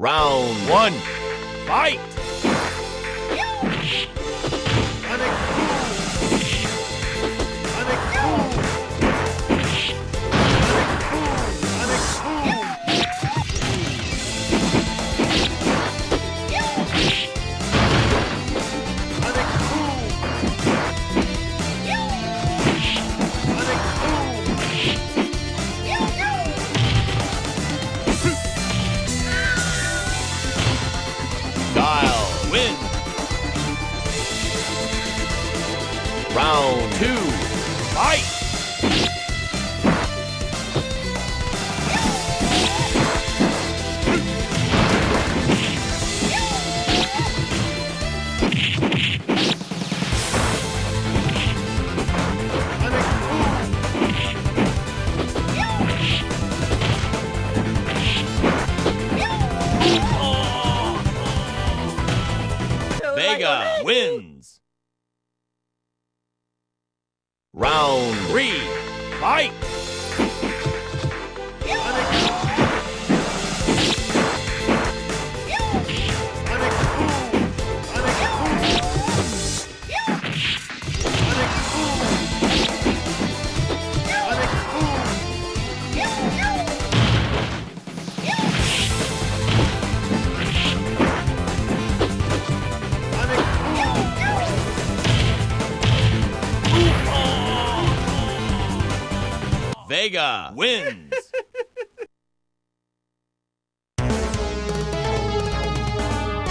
Round one. Fight! Guile win. Round two. Fight! Vega wins. Round three. Fight! Vega wins.